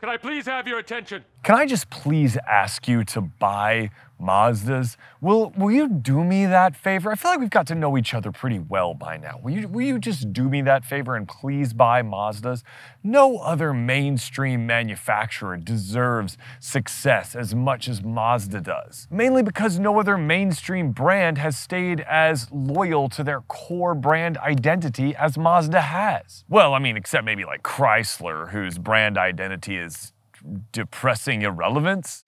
can I please have your attention? Can I just please ask you to buy Mazdas? Will, will you do me that favor? I feel like we've got to know each other pretty well by now. Will you, will you just do me that favor and please buy Mazdas? No other mainstream manufacturer deserves success as much as Mazda does. Mainly because no other mainstream brand has stayed as loyal to their core brand identity as Mazda has. Well, I mean, except maybe like Chrysler, whose brand identity is depressing irrelevance.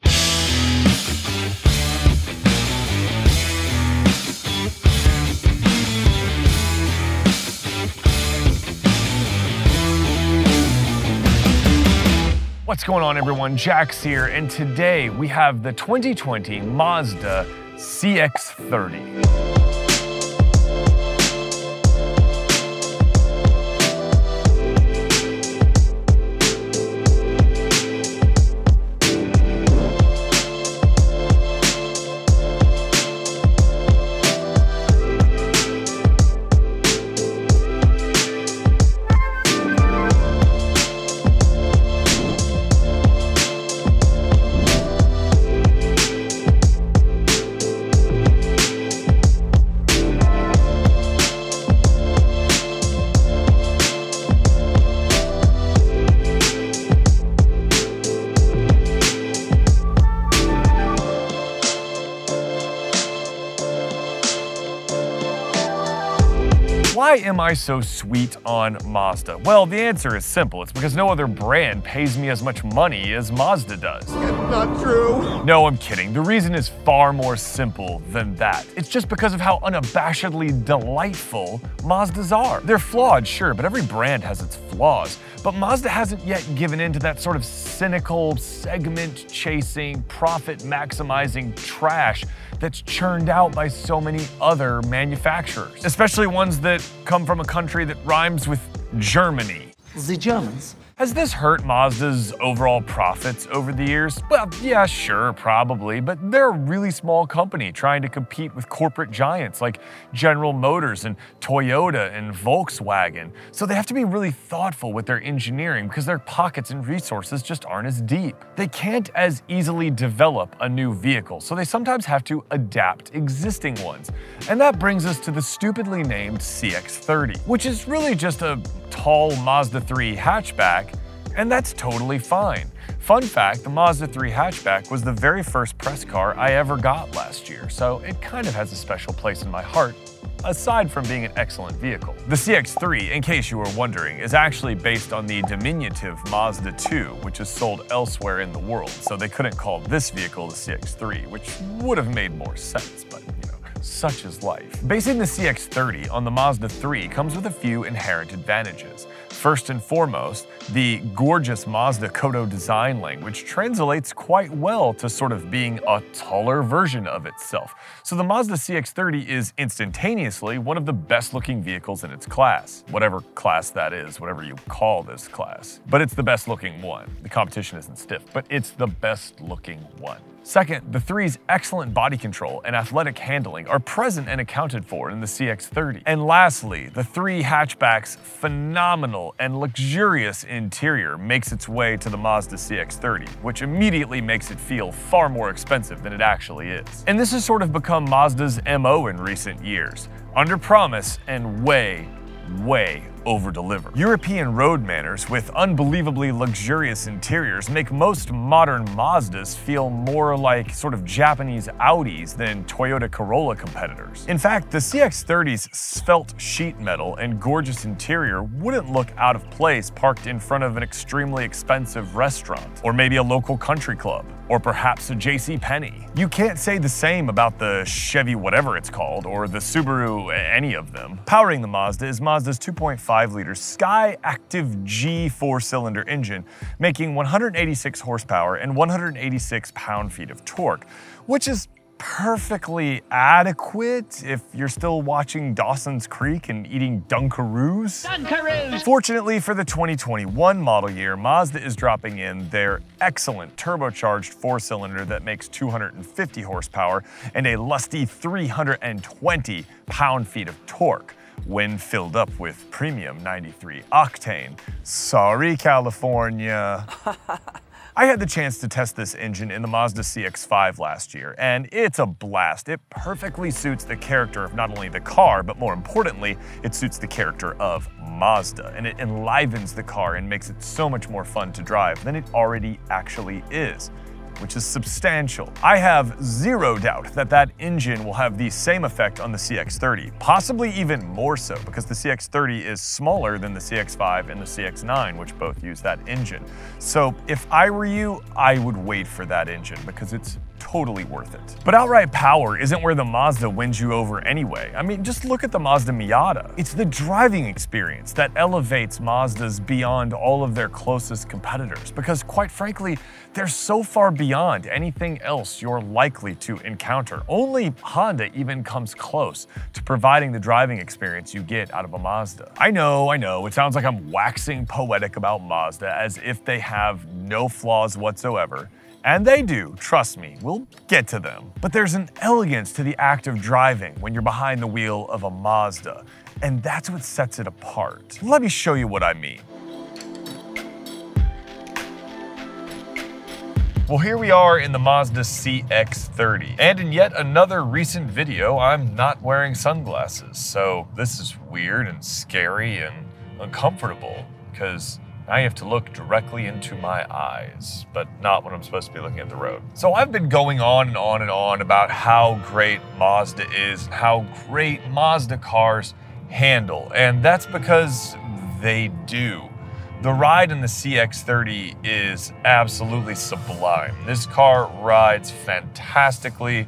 What's going on everyone? Jax here, and today we have the 2020 Mazda CX-30. Why am I so sweet on Mazda? Well, the answer is simple. It's because no other brand pays me as much money as Mazda does. It's Not true. No, I'm kidding. The reason is far more simple than that. It's just because of how unabashedly delightful Mazdas are. They're flawed, sure, but every brand has its flaws. But Mazda hasn't yet given in to that sort of cynical, segment chasing, profit maximizing trash that's churned out by so many other manufacturers, especially ones that come from a country that rhymes with Germany. The Germans. Has this hurt Mazda's overall profits over the years? Well, yeah, sure, probably, but they're a really small company trying to compete with corporate giants like General Motors and Toyota and Volkswagen. So they have to be really thoughtful with their engineering because their pockets and resources just aren't as deep. They can't as easily develop a new vehicle, so they sometimes have to adapt existing ones. And that brings us to the stupidly named CX-30, which is really just a tall Mazda 3 hatchback, and that's totally fine. Fun fact, the Mazda 3 hatchback was the very first press car I ever got last year, so it kind of has a special place in my heart, aside from being an excellent vehicle. The CX-3, in case you were wondering, is actually based on the diminutive Mazda 2, which is sold elsewhere in the world, so they couldn't call this vehicle the CX-3, which would have made more sense, but you know. Such is life. Basing the CX-30 on the Mazda 3 comes with a few inherent advantages. First and foremost, the gorgeous Mazda Kodo design language translates quite well to sort of being a taller version of itself. So the Mazda CX-30 is instantaneously one of the best looking vehicles in its class. Whatever class that is, whatever you call this class. But it's the best looking one. The competition isn't stiff, but it's the best looking one. Second, the 3's excellent body control and athletic handling are present and accounted for in the CX-30. And lastly, the 3 hatchback's phenomenal and luxurious interior makes its way to the Mazda CX-30, which immediately makes it feel far more expensive than it actually is. And this has sort of become Mazda's MO in recent years. Under promise and way, way over-deliver. European road manners with unbelievably luxurious interiors make most modern Mazdas feel more like sort of Japanese Audis than Toyota Corolla competitors. In fact, the CX-30's svelte sheet metal and gorgeous interior wouldn't look out of place parked in front of an extremely expensive restaurant, or maybe a local country club, or perhaps a JC Penney. You can't say the same about the Chevy whatever it's called, or the Subaru any of them. Powering the Mazda is Mazda's 2.5 5-liter Skyactiv-G four-cylinder engine, making 186 horsepower and 186 pound-feet of torque, which is perfectly adequate if you're still watching Dawson's Creek and eating Dunkaroos. Dunkaroos! Fortunately for the 2021 model year, Mazda is dropping in their excellent turbocharged four-cylinder that makes 250 horsepower and a lusty 320 pound-feet of torque when filled up with premium 93 octane. Sorry, California. I had the chance to test this engine in the Mazda CX-5 last year, and it's a blast. It perfectly suits the character of not only the car, but more importantly, it suits the character of Mazda, and it enlivens the car and makes it so much more fun to drive than it already actually is which is substantial. I have zero doubt that that engine will have the same effect on the CX-30, possibly even more so because the CX-30 is smaller than the CX-5 and the CX-9, which both use that engine. So if I were you, I would wait for that engine because it's totally worth it. But outright power isn't where the Mazda wins you over anyway. I mean, just look at the Mazda Miata. It's the driving experience that elevates Mazdas beyond all of their closest competitors because quite frankly, they're so far beyond anything else you're likely to encounter. Only Honda even comes close to providing the driving experience you get out of a Mazda. I know, I know, it sounds like I'm waxing poetic about Mazda as if they have no flaws whatsoever. And they do, trust me, we'll get to them. But there's an elegance to the act of driving when you're behind the wheel of a Mazda, and that's what sets it apart. Let me show you what I mean. Well, here we are in the Mazda CX-30. And in yet another recent video, I'm not wearing sunglasses. So this is weird and scary and uncomfortable because now you have to look directly into my eyes, but not when I'm supposed to be looking at the road. So I've been going on and on and on about how great Mazda is, how great Mazda cars handle, and that's because they do. The ride in the CX-30 is absolutely sublime. This car rides fantastically.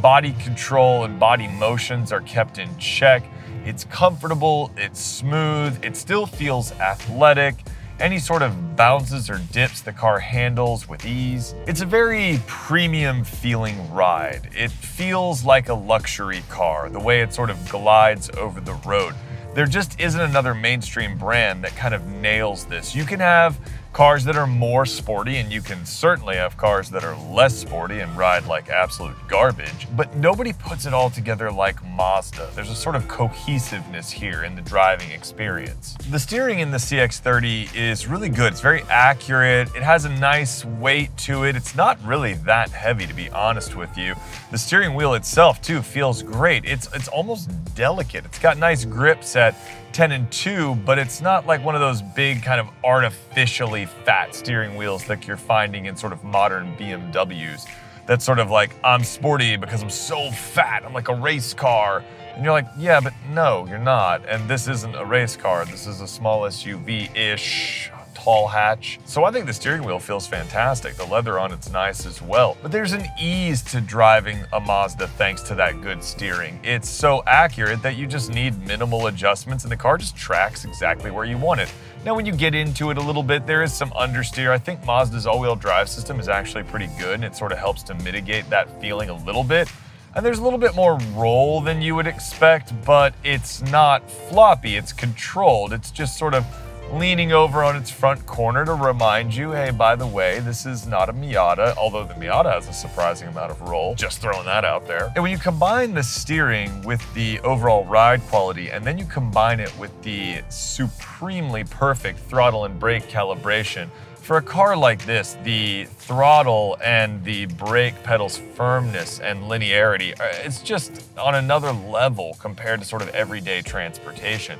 Body control and body motions are kept in check. It's comfortable, it's smooth, it still feels athletic, any sort of bounces or dips the car handles with ease. It's a very premium feeling ride. It feels like a luxury car, the way it sort of glides over the road. There just isn't another mainstream brand that kind of nails this. You can have cars that are more sporty, and you can certainly have cars that are less sporty and ride like absolute garbage, but nobody puts it all together like Mazda. There's a sort of cohesiveness here in the driving experience. The steering in the CX-30 is really good. It's very accurate. It has a nice weight to it. It's not really that heavy, to be honest with you. The steering wheel itself, too, feels great. It's, it's almost delicate. It's got nice grips at 10 and 2, but it's not like one of those big kind of artificially fat steering wheels like you're finding in sort of modern BMWs. That's sort of like, I'm sporty because I'm so fat, I'm like a race car. And you're like, yeah, but no, you're not. And this isn't a race car, this is a small SUV ish tall hatch. So I think the steering wheel feels fantastic. The leather on it's nice as well. But there's an ease to driving a Mazda thanks to that good steering. It's so accurate that you just need minimal adjustments and the car just tracks exactly where you want it. Now, when you get into it a little bit, there is some understeer. I think Mazda's all-wheel drive system is actually pretty good and it sort of helps to mitigate that feeling a little bit. And there's a little bit more roll than you would expect, but it's not floppy, it's controlled. It's just sort of leaning over on its front corner to remind you, hey, by the way, this is not a Miata, although the Miata has a surprising amount of roll. Just throwing that out there. And when you combine the steering with the overall ride quality, and then you combine it with the supremely perfect throttle and brake calibration, for a car like this, the throttle and the brake pedal's firmness and linearity, uh, it's just on another level compared to sort of everyday transportation.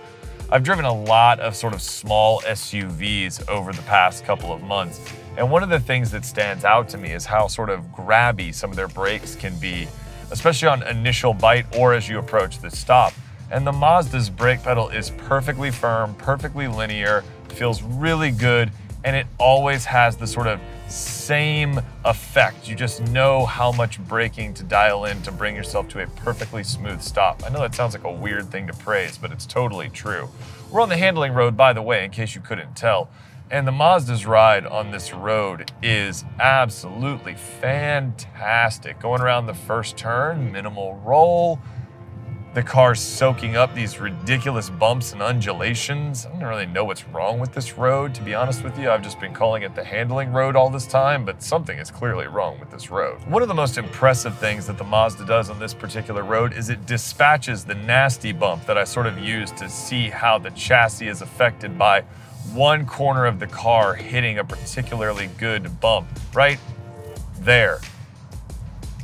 I've driven a lot of sort of small SUVs over the past couple of months. And one of the things that stands out to me is how sort of grabby some of their brakes can be, especially on initial bite or as you approach the stop. And the Mazda's brake pedal is perfectly firm, perfectly linear, feels really good, and it always has the sort of same effect. You just know how much braking to dial in to bring yourself to a perfectly smooth stop. I know that sounds like a weird thing to praise, but it's totally true. We're on the handling road, by the way, in case you couldn't tell. And the Mazda's ride on this road is absolutely fantastic. Going around the first turn, minimal roll, the car's soaking up these ridiculous bumps and undulations. I don't really know what's wrong with this road, to be honest with you. I've just been calling it the handling road all this time, but something is clearly wrong with this road. One of the most impressive things that the Mazda does on this particular road is it dispatches the nasty bump that I sort of use to see how the chassis is affected by one corner of the car hitting a particularly good bump, right there.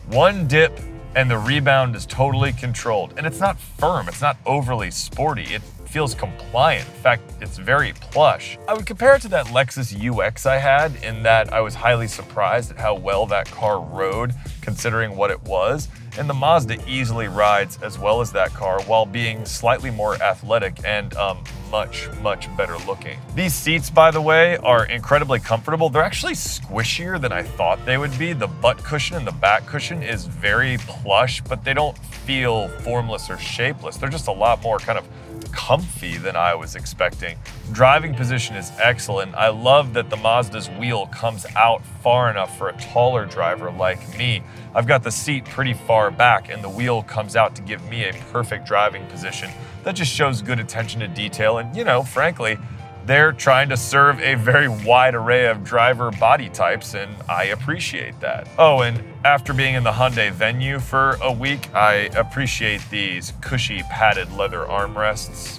One dip and the rebound is totally controlled. And it's not firm, it's not overly sporty. It feels compliant. In fact, it's very plush. I would compare it to that Lexus UX I had in that I was highly surprised at how well that car rode considering what it was. And the Mazda easily rides as well as that car while being slightly more athletic and um, much, much better looking. These seats, by the way, are incredibly comfortable. They're actually squishier than I thought they would be. The butt cushion and the back cushion is very plush, but they don't feel formless or shapeless. They're just a lot more kind of comfy than I was expecting. Driving position is excellent. I love that the Mazda's wheel comes out far enough for a taller driver like me. I've got the seat pretty far back and the wheel comes out to give me a perfect driving position. That just shows good attention to detail and, you know, frankly, they're trying to serve a very wide array of driver body types, and I appreciate that. Oh, and after being in the Hyundai venue for a week, I appreciate these cushy padded leather armrests.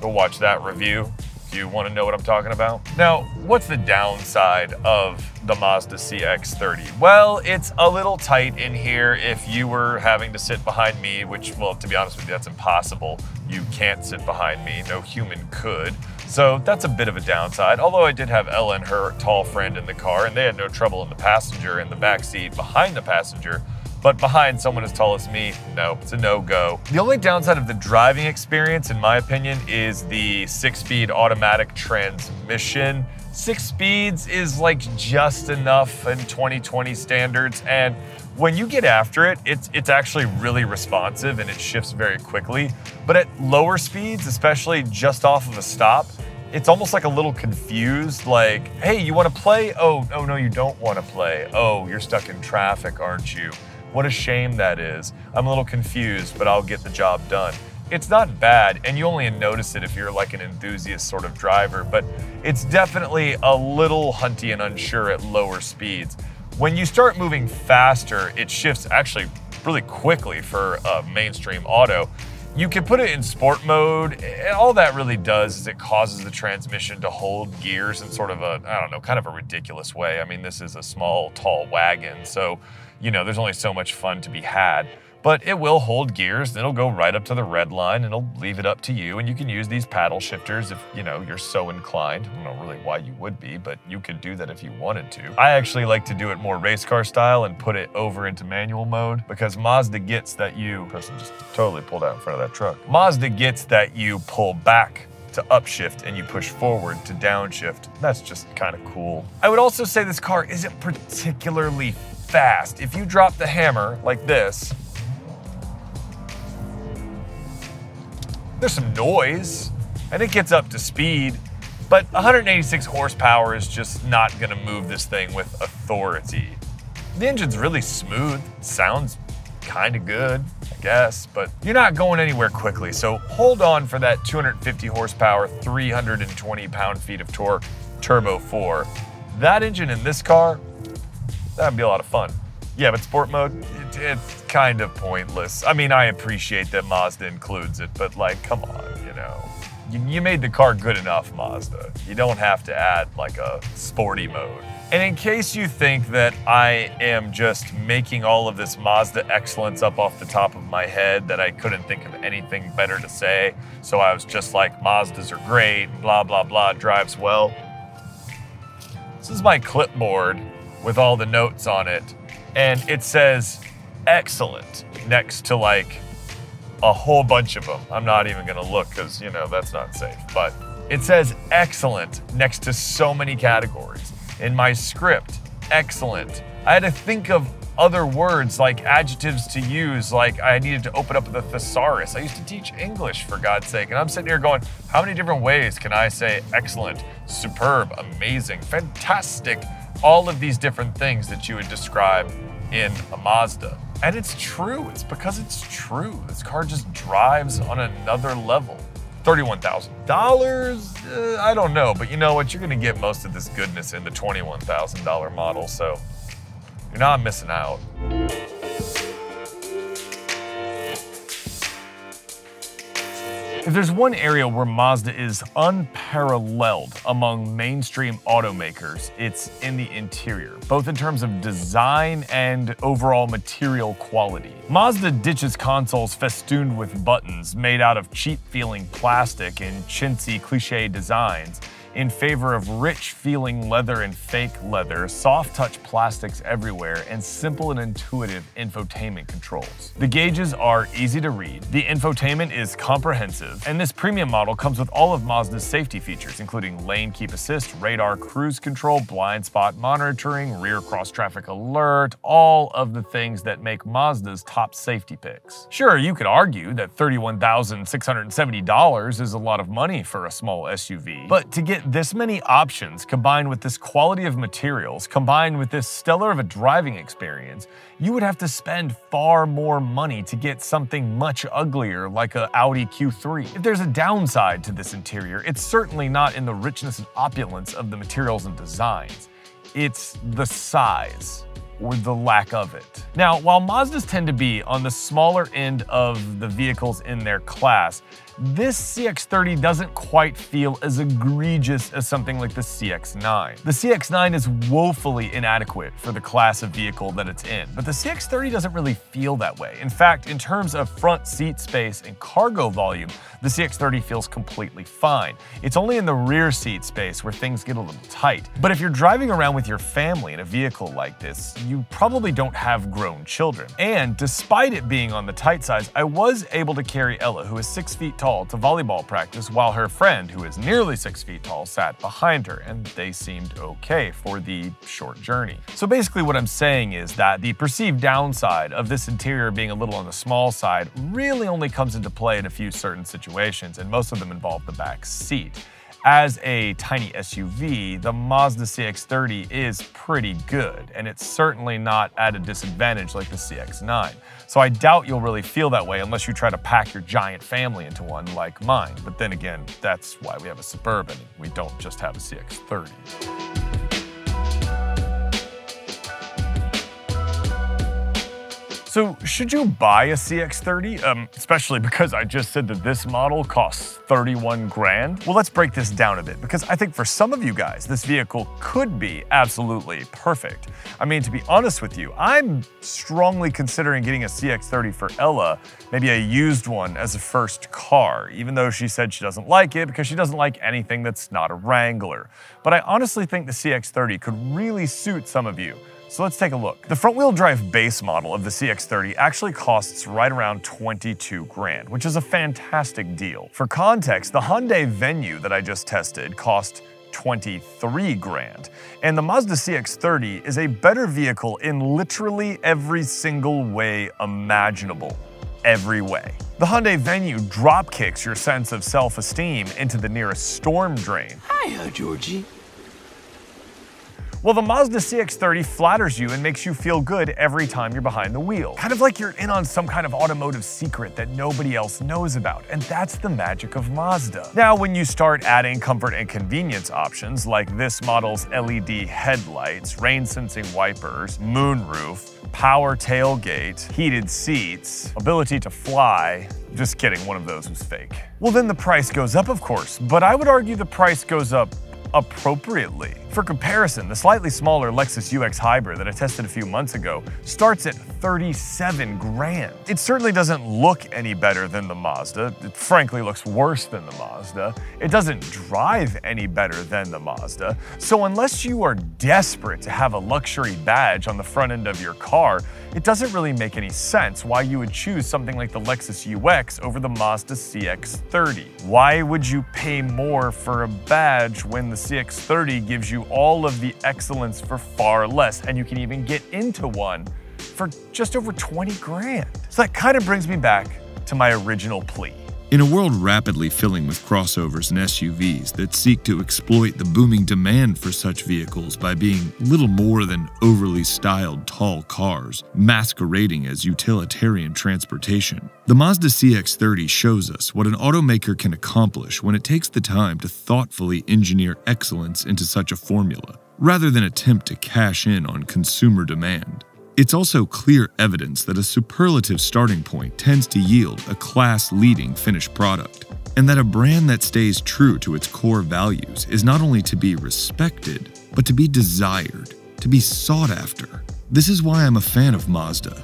Go watch that review if you want to know what I'm talking about. Now, what's the downside of the Mazda CX-30? Well, it's a little tight in here if you were having to sit behind me, which, well, to be honest with you, that's impossible. You can't sit behind me. No human could. So that's a bit of a downside. Although I did have Ella and her tall friend in the car, and they had no trouble in the passenger in the back seat behind the passenger. But behind someone as tall as me, no, it's a no-go. The only downside of the driving experience, in my opinion, is the six-speed automatic transmission. Six speeds is like just enough in 2020 standards, and when you get after it, it's, it's actually really responsive and it shifts very quickly. But at lower speeds, especially just off of a stop, it's almost like a little confused, like, hey, you wanna play? Oh, oh no, you don't wanna play. Oh, you're stuck in traffic, aren't you? What a shame that is. I'm a little confused, but I'll get the job done. It's not bad, and you only notice it if you're like an enthusiast sort of driver, but it's definitely a little hunty and unsure at lower speeds. When you start moving faster, it shifts actually really quickly for a mainstream auto. You can put it in sport mode, and all that really does is it causes the transmission to hold gears in sort of a, I don't know, kind of a ridiculous way. I mean, this is a small, tall wagon, so, you know, there's only so much fun to be had but it will hold gears it'll go right up to the red line and it'll leave it up to you. And you can use these paddle shifters if, you know, you're so inclined. I don't know really why you would be, but you could do that if you wanted to. I actually like to do it more race car style and put it over into manual mode because Mazda gets that you, person just totally pulled out in front of that truck. Mazda gets that you pull back to upshift and you push forward to downshift. That's just kind of cool. I would also say this car isn't particularly fast. If you drop the hammer like this, There's some noise, and it gets up to speed, but 186 horsepower is just not gonna move this thing with authority. The engine's really smooth, sounds kinda good, I guess, but you're not going anywhere quickly, so hold on for that 250 horsepower, 320 pound-feet of torque Turbo 4. That engine in this car, that'd be a lot of fun. Yeah, but sport mode, it, it's kind of pointless. I mean, I appreciate that Mazda includes it, but like, come on, you know. You, you made the car good enough, Mazda. You don't have to add like a sporty mode. And in case you think that I am just making all of this Mazda excellence up off the top of my head, that I couldn't think of anything better to say, so I was just like, Mazdas are great, blah, blah, blah, drives well. This is my clipboard with all the notes on it and it says excellent next to like a whole bunch of them. I'm not even gonna look because, you know, that's not safe. But it says excellent next to so many categories. In my script, excellent. I had to think of other words like adjectives to use, like I needed to open up the thesaurus. I used to teach English for God's sake, and I'm sitting here going, how many different ways can I say excellent, superb, amazing, fantastic, all of these different things that you would describe in a Mazda. And it's true. It's because it's true. This car just drives on another level. $31,000? Uh, I don't know, but you know what? You're going to get most of this goodness in the $21,000 model, so you're not missing out. If there's one area where Mazda is unparalleled among mainstream automakers, it's in the interior, both in terms of design and overall material quality. Mazda ditches consoles festooned with buttons made out of cheap-feeling plastic and chintzy cliche designs in favor of rich feeling leather and fake leather, soft touch plastics everywhere, and simple and intuitive infotainment controls. The gauges are easy to read, the infotainment is comprehensive, and this premium model comes with all of Mazda's safety features, including lane keep assist, radar cruise control, blind spot monitoring, rear cross traffic alert, all of the things that make Mazda's top safety picks. Sure, you could argue that $31,670 is a lot of money for a small SUV, but to get this many options combined with this quality of materials, combined with this stellar of a driving experience, you would have to spend far more money to get something much uglier like a Audi Q3. If there's a downside to this interior, it's certainly not in the richness and opulence of the materials and designs. It's the size or the lack of it. Now, while Mazdas tend to be on the smaller end of the vehicles in their class, this CX-30 doesn't quite feel as egregious as something like the CX-9. The CX-9 is woefully inadequate for the class of vehicle that it's in, but the CX-30 doesn't really feel that way. In fact, in terms of front seat space and cargo volume, the CX-30 feels completely fine. It's only in the rear seat space where things get a little tight. But if you're driving around with your family in a vehicle like this, you probably don't have grown children. And despite it being on the tight size, I was able to carry Ella, who is 6 feet tall to volleyball practice while her friend, who is nearly six feet tall, sat behind her, and they seemed okay for the short journey. So basically what I'm saying is that the perceived downside of this interior being a little on the small side really only comes into play in a few certain situations, and most of them involve the back seat. As a tiny SUV, the Mazda CX-30 is pretty good, and it's certainly not at a disadvantage like the CX-9. So I doubt you'll really feel that way unless you try to pack your giant family into one like mine. But then again, that's why we have a Suburban. We don't just have a CX-30. So should you buy a CX-30? Um, especially because I just said that this model costs 31 grand? Well, let's break this down a bit because I think for some of you guys, this vehicle could be absolutely perfect. I mean, to be honest with you, I'm strongly considering getting a CX-30 for Ella, maybe a used one as a first car, even though she said she doesn't like it because she doesn't like anything that's not a Wrangler. But I honestly think the CX-30 could really suit some of you. So let's take a look. The front wheel drive base model of the CX-30 actually costs right around 22 grand, which is a fantastic deal. For context, the Hyundai Venue that I just tested cost 23 grand. And the Mazda CX-30 is a better vehicle in literally every single way imaginable. Every way. The Hyundai Venue drop kicks your sense of self-esteem into the nearest storm drain. Hiya, Georgie. Well, the Mazda CX-30 flatters you and makes you feel good every time you're behind the wheel. Kind of like you're in on some kind of automotive secret that nobody else knows about, and that's the magic of Mazda. Now, when you start adding comfort and convenience options like this model's LED headlights, rain-sensing wipers, moonroof, power tailgate, heated seats, ability to fly, just kidding, one of those was fake. Well, then the price goes up, of course, but I would argue the price goes up appropriately. For comparison, the slightly smaller Lexus UX Hybrid that I tested a few months ago starts at 37 grand. It certainly doesn't look any better than the Mazda. It frankly looks worse than the Mazda. It doesn't drive any better than the Mazda. So unless you are desperate to have a luxury badge on the front end of your car, it doesn't really make any sense why you would choose something like the Lexus UX over the Mazda CX-30. Why would you pay more for a badge when the CX-30 gives you all of the excellence for far less, and you can even get into one for just over 20 grand? So that kind of brings me back to my original plea. In a world rapidly filling with crossovers and SUVs that seek to exploit the booming demand for such vehicles by being little more than overly styled tall cars, masquerading as utilitarian transportation, the Mazda CX30 shows us what an automaker can accomplish when it takes the time to thoughtfully engineer excellence into such a formula, rather than attempt to cash in on consumer demand. It's also clear evidence that a superlative starting point tends to yield a class leading finished product, and that a brand that stays true to its core values is not only to be respected, but to be desired, to be sought after. This is why I'm a fan of Mazda,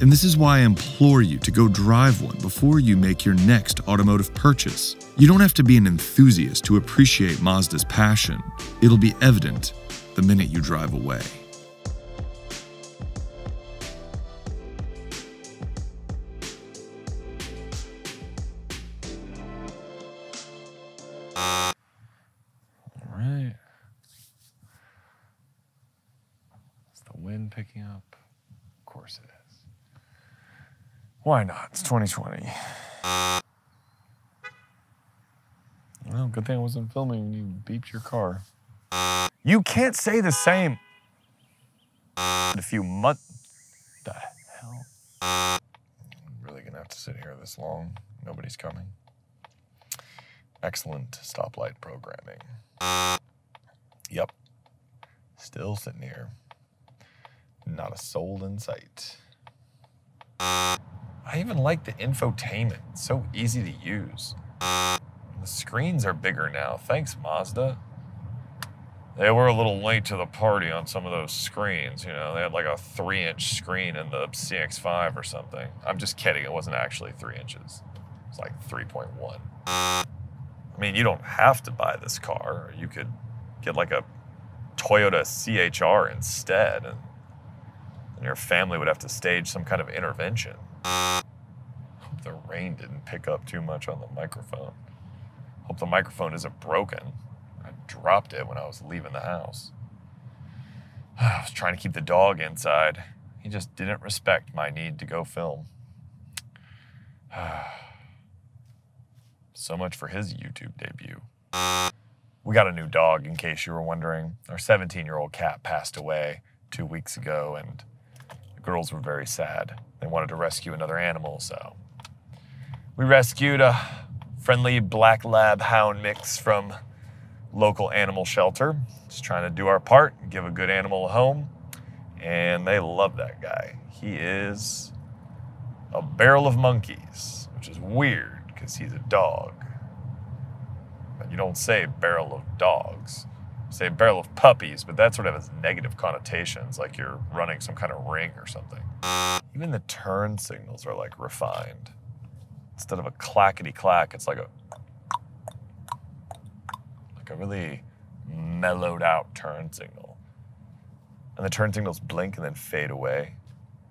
and this is why I implore you to go drive one before you make your next automotive purchase. You don't have to be an enthusiast to appreciate Mazda's passion, it'll be evident the minute you drive away. Why not? It's 2020. Well, good thing I wasn't filming when you beeped your car. You can't say the same. In a few months. The hell? I'm really gonna have to sit here this long. Nobody's coming. Excellent stoplight programming. Yep. Still sitting here. Not a soul in sight. I even like the infotainment. It's so easy to use. The screens are bigger now. Thanks, Mazda. They were a little late to the party on some of those screens. You know, they had like a three inch screen in the CX5 or something. I'm just kidding. It wasn't actually three inches, It's like 3.1. I mean, you don't have to buy this car. You could get like a Toyota CHR instead, and, and your family would have to stage some kind of intervention. Hope the rain didn't pick up too much on the microphone. Hope the microphone isn't broken. I dropped it when I was leaving the house. I was trying to keep the dog inside. He just didn't respect my need to go film. So much for his YouTube debut. We got a new dog, in case you were wondering. Our 17 year old cat passed away two weeks ago, and girls were very sad. They wanted to rescue another animal, so we rescued a friendly black lab hound mix from local animal shelter. Just trying to do our part, give a good animal a home, and they love that guy. He is a barrel of monkeys, which is weird because he's a dog. But you don't say barrel of dogs. Say barrel of puppies, but that sort of has negative connotations, like you're running some kind of ring or something. Even the turn signals are like refined. Instead of a clackety clack, it's like a like a really mellowed out turn signal. And the turn signals blink and then fade away.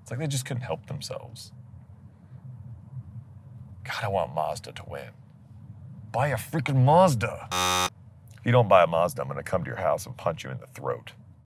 It's like they just couldn't help themselves. God, I want Mazda to win. Buy a freaking Mazda. If you don't buy a Mazda, I'm going to come to your house and punch you in the throat.